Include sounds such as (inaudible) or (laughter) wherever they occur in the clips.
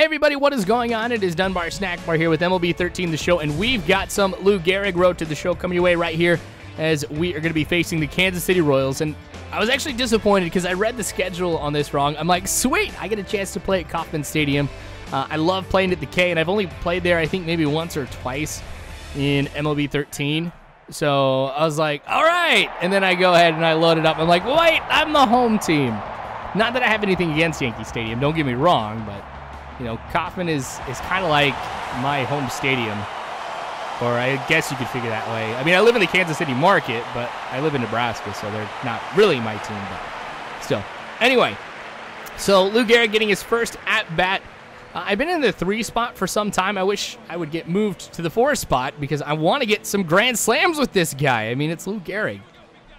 Everybody, what is going on? It is Dunbar Snack Bar here with MLB 13 the show, and we've got some Lou Gehrig Road to the show coming your way right here as we are going to be facing the Kansas City Royals. And I was actually disappointed because I read the schedule on this wrong. I'm like, sweet, I get a chance to play at Kauffman Stadium. Uh, I love playing at the K, and I've only played there, I think, maybe once or twice in MLB 13. So I was like, all right. And then I go ahead and I load it up. I'm like, wait, I'm the home team. Not that I have anything against Yankee Stadium, don't get me wrong, but you know, Kauffman is is kind of like my home stadium, or I guess you could figure that way. I mean, I live in the Kansas City market, but I live in Nebraska, so they're not really my team, but still. Anyway, so Lou Gehrig getting his first at bat. Uh, I've been in the three spot for some time. I wish I would get moved to the four spot because I want to get some grand slams with this guy. I mean, it's Lou Gehrig,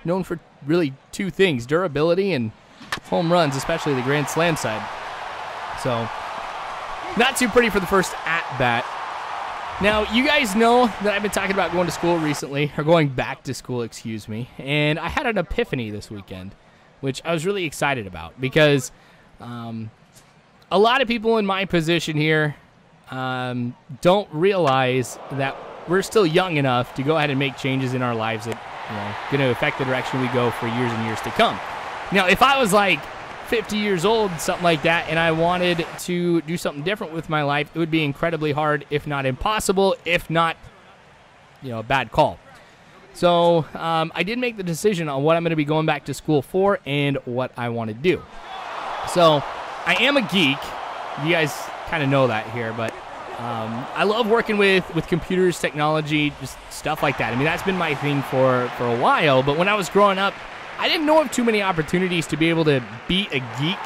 known for really two things: durability and home runs, especially the grand slam side. So not too pretty for the first at bat. Now, you guys know that I've been talking about going to school recently, or going back to school, excuse me, and I had an epiphany this weekend, which I was really excited about because um, a lot of people in my position here um, don't realize that we're still young enough to go ahead and make changes in our lives that you know going to affect the direction we go for years and years to come. Now, if I was like 50 years old, something like that, and I wanted to do something different with my life, it would be incredibly hard, if not impossible, if not, you know, a bad call. So um, I did make the decision on what I'm going to be going back to school for and what I want to do. So I am a geek. You guys kind of know that here, but um, I love working with with computers, technology, just stuff like that. I mean, that's been my thing for for a while. But when I was growing up, I didn't know of too many opportunities to be able to be a geek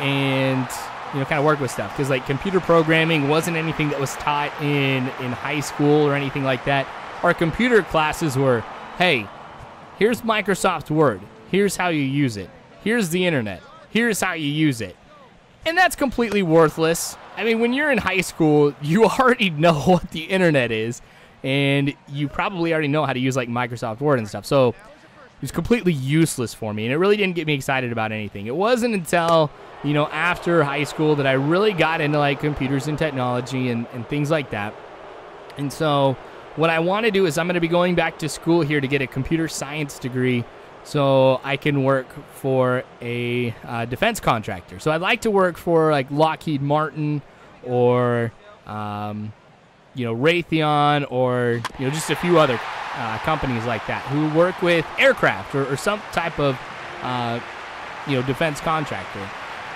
and you know kind of work with stuff because like computer programming wasn't anything that was taught in in high school or anything like that. Our computer classes were, hey, here's Microsoft Word. Here's how you use it. Here's the internet. Here's how you use it. And that's completely worthless. I mean, when you're in high school, you (laughs) already know what the internet is, and you probably already know how to use like Microsoft Word and stuff. So it was completely useless for me, and it really didn't get me excited about anything. It wasn't until, you know, after high school that I really got into like computers and technology and, and things like that. And so, what I want to do is I'm going to be going back to school here to get a computer science degree so I can work for a uh, defense contractor. So I'd like to work for like Lockheed Martin or, um, you know, Raytheon or, you know, just a few other uh, companies like that who work with aircraft or, or some type of uh, you know defense contractor.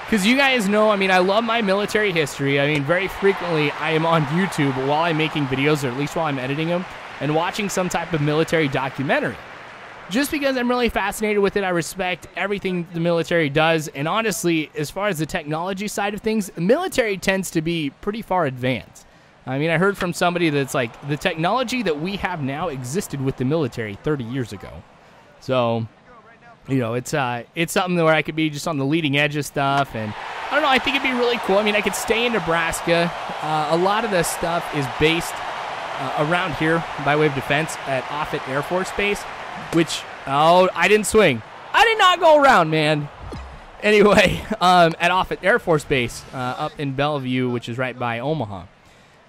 Because you guys know, I mean, I love my military history. I mean, very frequently I am on YouTube while I'm making videos, or at least while I'm editing them, and watching some type of military documentary. Just because I'm really fascinated with it, I respect everything the military does. And honestly, as far as the technology side of things, the military tends to be pretty far advanced. I mean, I heard from somebody that's like the technology that we have now existed with the military 30 years ago. So, you know, it's uh, it's something where I could be just on the leading edge of stuff, and I don't know. I think it'd be really cool. I mean, I could stay in Nebraska. Uh, a lot of the stuff is based uh, around here by way of defense at Offutt Air Force Base, which oh, I didn't swing. I did not go around, man. Anyway, (laughs) um, at Offutt Air Force Base uh, up in Bellevue, which is right by Omaha.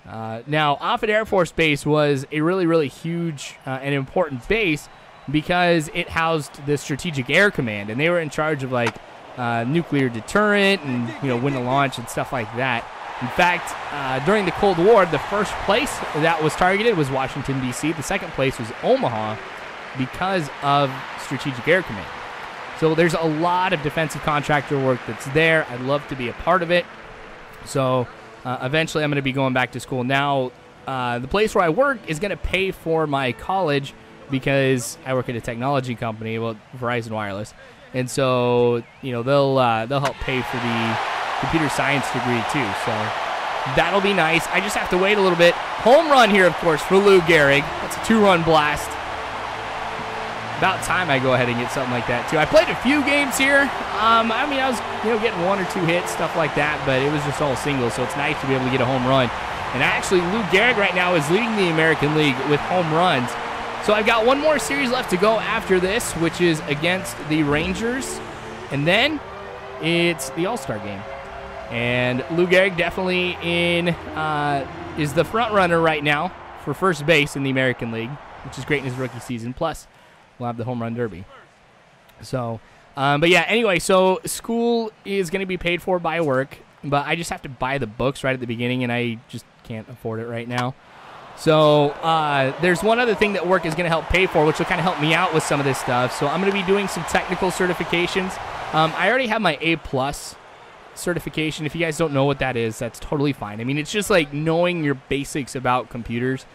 Uh, now, Offutt Air Force Base was a really, really huge uh, and important base because it housed the Strategic Air Command, and they were in charge of like uh, nuclear deterrent and you know when to launch and stuff like that. In fact, uh, during the Cold War, the first place that was targeted was Washington D.C. The second place was Omaha because of Strategic Air Command. So there's a lot of defensive contractor work that's there. I'd love to be a part of it. So uh, eventually, I'm going to be going back to school. Now, uh, the place where I work is going to pay for my college because I work at a technology company, well, Verizon Wireless, and so you know they'll uh, they'll help pay for the computer science degree too. So that'll be nice. I just have to wait a little bit. Home run here, of course, for Lou Gehrig. That's a two-run blast. About time I go ahead and get something like that too. I played a few games here. Um, I mean, I was you know getting one or two hits, stuff like that, but it was just all singles, so it's nice to be able to get a home run. And actually, Lou Gehrig right now is leading the American League with home runs. So I've got one more series left to go after this, which is against the Rangers, and then it's the All Star game. And Lou Gehrig definitely in uh, is the front runner right now for first base in the American League, which is great in his rookie season. Plus, we'll have the home run derby. So, um, but yeah. Anyway, so school is going to be paid for by work, but I just have to buy the books right at the beginning, and I just can't afford it right now. So uh, there's one other thing that work is going to help pay for, which will kind of help me out with some of this stuff. So I'm going to be doing some technical certifications. Um, I already have my A plus certification. If you guys don't know what that is, that's totally fine. I mean, it's just like knowing your basics about computers.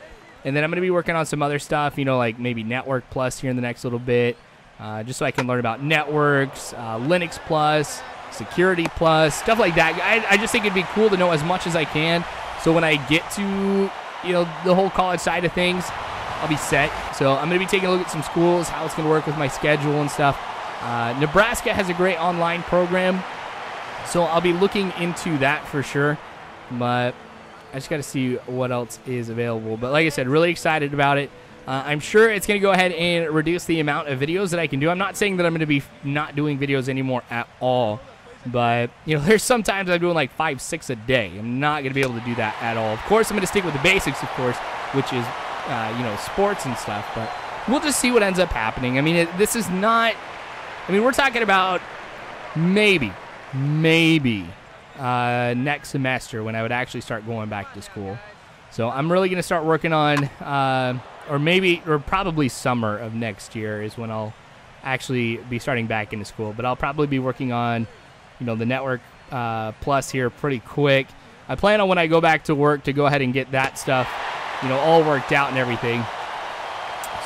And then I'm going to be working on some other stuff, you know, like maybe Network Plus here in the next little bit, uh, just so I can learn about networks, uh, Linux Plus, Security Plus, stuff like that. I, I just think it'd be cool to know as much as I can. So when I get to you know, the whole college side of things, I'll be set. So I'm going to be taking a look at some schools, how it's going to work with my schedule and stuff. Uh, Nebraska has a great online program, so I'll be looking into that for sure. But I just got to see what else is available. But like I said, really excited about it. Uh, I'm sure it's going to go ahead and reduce the amount of videos that I can do. I'm not saying that I'm going to be not doing videos anymore at all. But, you know, (laughs) there's sometimes I'm doing like five, six a day. I'm not going to be able to do that at all. Of course, I'm going to stick with the basics, of course, which is, uh, you know, sports and stuff. But we'll just see what ends up happening. I mean, it, this is not, I mean, we're talking about maybe, maybe uh, next semester when I would actually start going back to school. So I'm really going to start working on, uh, or maybe, or probably summer of next year is when I'll actually be starting back into school. But I'll probably be working on you know the network uh, plus here pretty quick. I plan on when I go back to work to go ahead and get that stuff, you know, all worked out and everything.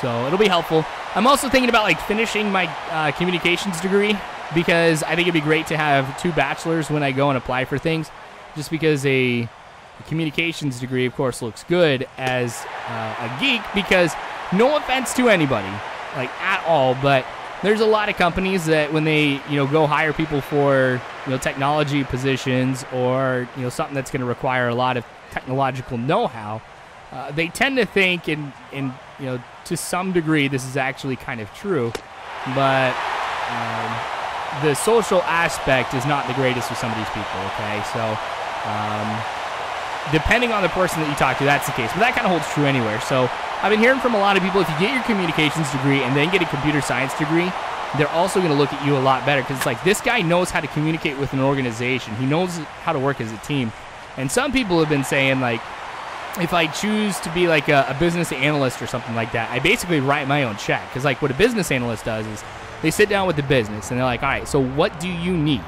So it'll be helpful. I'm also thinking about like finishing my uh, communications degree because I think it'd be great to have two bachelors when I go and apply for things. Just because a, communications degree, of course, looks good as uh, a geek. Because no offense to anybody, like at all, but there's a lot of companies that when they you know go hire people for you know technology positions or you know something that's going to require a lot of technological know-how, uh, they tend to think and in you know to some degree this is actually kind of true, but um, the social aspect is not the greatest with some of these people. Okay, so. Um, depending on the person that you talk to, that's the case. But that kind of holds true anywhere. So I've been hearing from a lot of people if you get your communications degree and then get a computer science degree, they're also going to look at you a lot better because it's like this guy knows how to communicate with an organization. He knows how to work as a team. And some people have been saying like, if I choose to be like a, a business analyst or something like that, I basically write my own check because like what a business analyst does is they sit down with the business and they're like, all right, so what do you need?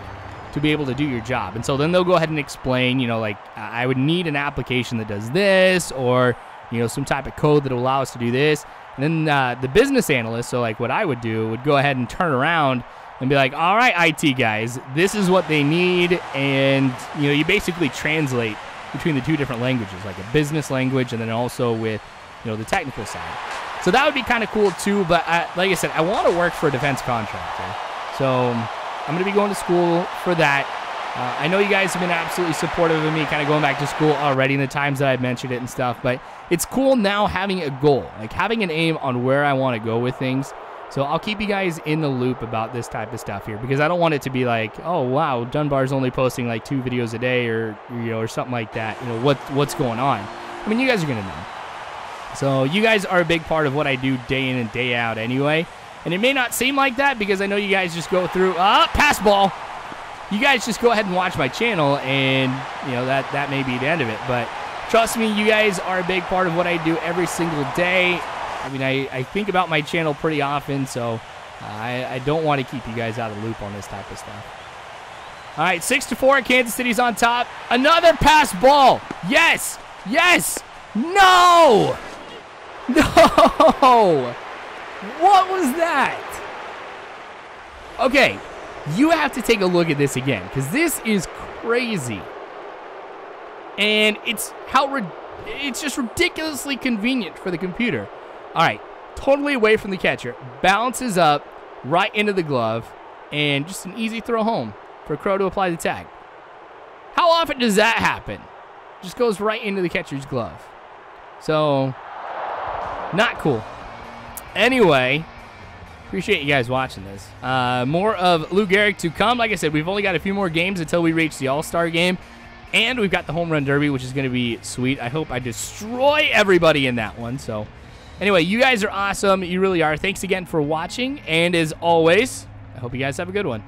to be able to do your job. And so then they'll go ahead and explain, you know, like I would need an application that does this or you know, some type of code that will allow us to do this. And then uh, the business analyst, so like what I would do, would go ahead and turn around and be like, all right, IT guys, this is what they need. And, you know, you basically translate between the two different languages, like a business language and then also with, you know, the technical side. So that would be kind of cool too. But I, like I said, I want to work for a defense contractor. So I'm going to be going to school for that. Uh, I know you guys have been absolutely supportive of me kind of going back to school already in the times that I've mentioned it and stuff, but it's cool now having a goal, like having an aim on where I want to go with things. So I'll keep you guys in the loop about this type of stuff here because I don't want it to be like, oh wow, Dunbar's only posting like two videos a day or you know or something like that. You know what what's going on? I mean, you guys are gonna know. So you guys are a big part of what I do day in and day out anyway. And it may not seem like that because I know you guys just go through, uh, pass ball you guys just go ahead and watch my channel, and you know that that may be the end of it. But trust me, you guys are a big part of what I do every single day. I mean, I, I think about my channel pretty often, so uh, I, I don't want to keep you guys out of the loop on this type of stuff. All right, six to four. Kansas City's on top. Another pass ball. Yes, yes. No, (laughs) no. What was that? Okay, you have to take a look at this again because this is crazy. And it's how it's just ridiculously convenient for the computer. All right, totally away from the catcher, bounces up right into the glove, and just an easy throw home for Crow to apply the tag. How often does that happen? Just goes right into the catcher's glove. So, not cool. Anyway, Appreciate you guys watching this. Uh, more of Lou Gehrig to come. Like I said, we've only got a few more games until we reach the All Star game. And we've got the Home Run Derby, which is going to be sweet. I hope I destroy everybody in that one. So, anyway, you guys are awesome. You really are. Thanks again for watching. And as always, I hope you guys have a good one.